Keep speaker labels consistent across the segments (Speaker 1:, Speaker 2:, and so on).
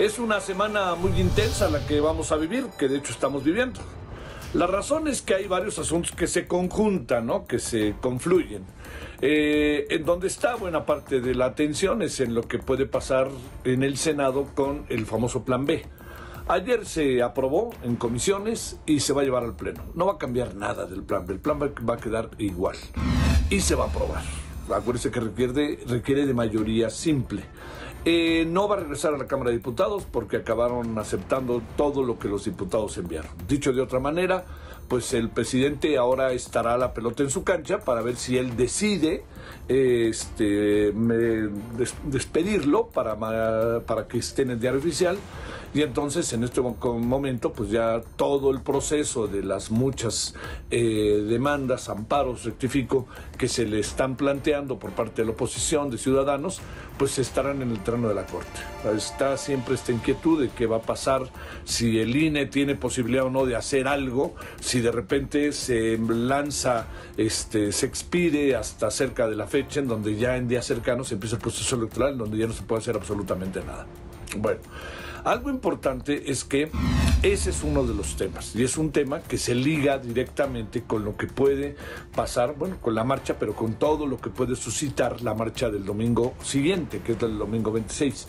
Speaker 1: Es una semana muy intensa la que vamos a vivir, que de hecho estamos viviendo. La razón es que hay varios asuntos que se conjuntan, ¿no? que se confluyen. Eh, en donde está buena parte de la atención es en lo que puede pasar en el Senado con el famoso Plan B. Ayer se aprobó en comisiones y se va a llevar al Pleno. No va a cambiar nada del Plan B. El Plan B va a quedar igual. Y se va a aprobar. Acuérdense que requiere, requiere de mayoría simple. Eh, no va a regresar a la Cámara de Diputados porque acabaron aceptando todo lo que los diputados enviaron. Dicho de otra manera, pues el presidente ahora estará la pelota en su cancha para ver si él decide este, despedirlo para, para que esté en el diario oficial y entonces en este momento pues ya todo el proceso de las muchas eh, demandas, amparos, rectifico, que se le están planteando por parte de la oposición, de ciudadanos, pues estarán en el terreno de la Corte. Está siempre esta inquietud de qué va a pasar si el INE tiene posibilidad o no de hacer algo, si de repente se lanza, este, se expide hasta cerca de la fecha en donde ya en días cercanos empieza el proceso electoral, en donde ya no se puede hacer absolutamente nada. Bueno. Algo importante es que ese es uno de los temas y es un tema que se liga directamente con lo que puede pasar, bueno, con la marcha, pero con todo lo que puede suscitar la marcha del domingo siguiente, que es el domingo 26.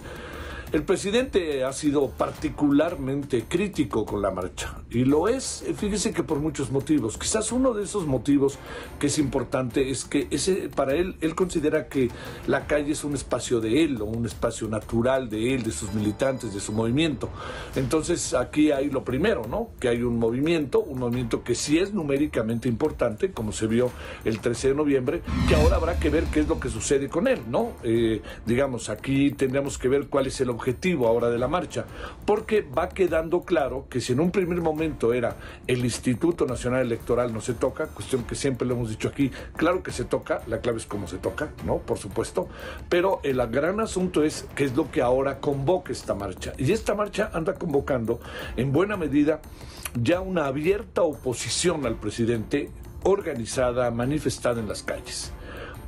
Speaker 1: El presidente ha sido particularmente crítico con la marcha y lo es, fíjese que por muchos motivos. Quizás uno de esos motivos que es importante es que ese para él él considera que la calle es un espacio de él un espacio natural de él, de sus militantes, de su movimiento. Entonces, aquí hay lo primero, ¿no? Que hay un movimiento, un movimiento que sí es numéricamente importante, como se vio el 13 de noviembre, que ahora habrá que ver qué es lo que sucede con él, ¿no? Eh, digamos, aquí tendríamos que ver cuál es el objetivo objetivo ahora de la marcha, porque va quedando claro que si en un primer momento era el Instituto Nacional Electoral no se toca, cuestión que siempre lo hemos dicho aquí, claro que se toca, la clave es cómo se toca, ¿no? Por supuesto, pero el gran asunto es qué es lo que ahora convoca esta marcha. Y esta marcha anda convocando en buena medida ya una abierta oposición al presidente organizada, manifestada en las calles.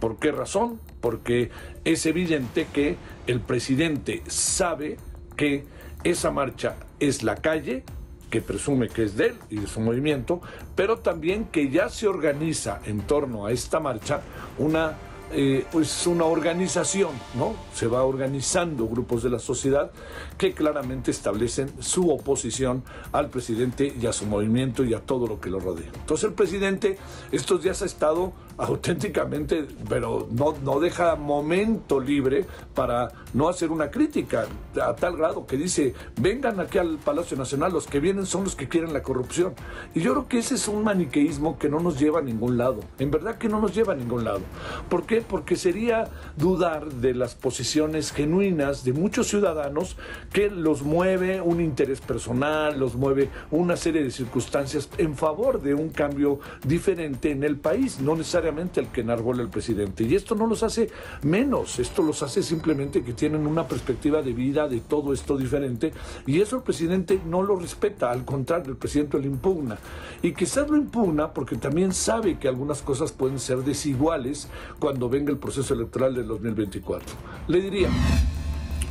Speaker 1: ¿Por qué razón? Porque es evidente que el presidente sabe que esa marcha es la calle, que presume que es de él y de su movimiento, pero también que ya se organiza en torno a esta marcha una eh, pues una organización, ¿no? Se va organizando grupos de la sociedad que claramente establecen su oposición al presidente y a su movimiento y a todo lo que lo rodea. Entonces el presidente estos días ha estado auténticamente, pero no, no deja momento libre para no hacer una crítica a tal grado que dice, vengan aquí al Palacio Nacional, los que vienen son los que quieren la corrupción. Y yo creo que ese es un maniqueísmo que no nos lleva a ningún lado, en verdad que no nos lleva a ningún lado. ¿Por qué? Porque sería dudar de las posiciones genuinas de muchos ciudadanos que los mueve un interés personal, los mueve una serie de circunstancias en favor de un cambio diferente en el país, no necesariamente el que enarbola el presidente. Y esto no los hace menos, esto los hace simplemente que tienen una perspectiva de vida de todo esto diferente y eso el presidente no lo respeta, al contrario, el presidente lo impugna. Y quizás lo impugna porque también sabe que algunas cosas pueden ser desiguales cuando venga el proceso electoral del 2024. Le diría,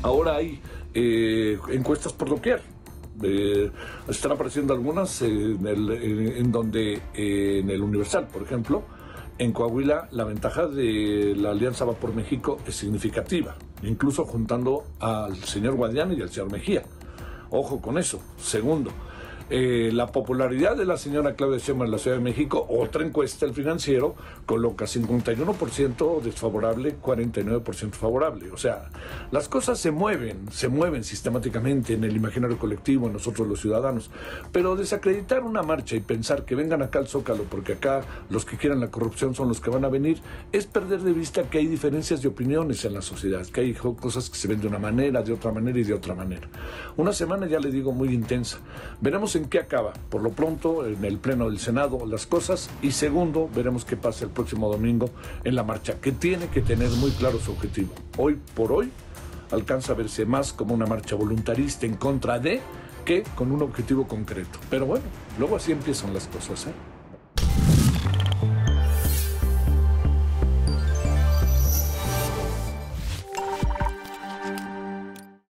Speaker 1: ahora hay eh, encuestas por doquier. Eh, están apareciendo algunas en, el, en, donde eh, en el Universal, por ejemplo, en Coahuila la ventaja de la Alianza Va por México es significativa, incluso juntando al señor Guadiana y al señor Mejía. Ojo con eso. Segundo, eh, la popularidad de la señora Claudia Sheinbaum en la Ciudad de México, otra encuesta, el financiero, coloca 51% desfavorable, 49% favorable. O sea, las cosas se mueven, se mueven sistemáticamente en el imaginario colectivo, en nosotros los ciudadanos. Pero desacreditar una marcha y pensar que vengan acá al Zócalo porque acá los que quieran la corrupción son los que van a venir, es perder de vista que hay diferencias de opiniones en la sociedad, que hay cosas que se ven de una manera, de otra manera y de otra manera. Una semana, ya le digo, muy intensa. Veremos en qué acaba, por lo pronto, en el Pleno del Senado, las cosas. Y segundo, veremos qué pasa el próximo domingo en la marcha, que tiene que tener muy claro su objetivo. Hoy por hoy alcanza a verse más como una marcha voluntarista en contra de que con un objetivo concreto. Pero bueno, luego así empiezan las cosas. ¿eh?